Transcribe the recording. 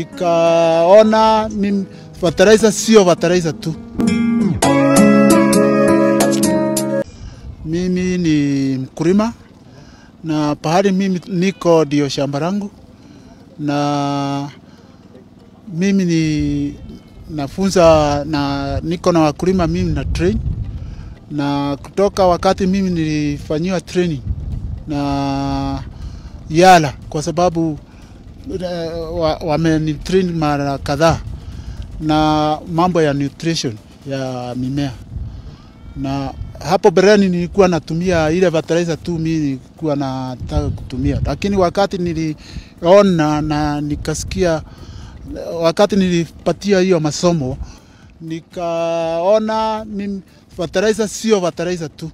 nikaona fataraisa sio fertilizer tu. Mimi ni mkulima na pahali mimi niko ndio shamba langu, na mimi ni nafunza na niko na wakulima mimi na train na kutoka wakati mimi nilifanyiwa training na Yala kwa sababu wamenitrain wa mara kadhaa na mambo ya nutrition ya mimea, na hapo bereni nilikuwa natumia ile fertilizer tu, mimi nilikuwa nataka kutumia, lakini wakati niliona na nikasikia, wakati nilipatia hiyo masomo nikaona fertilizer sio fertilizer tu.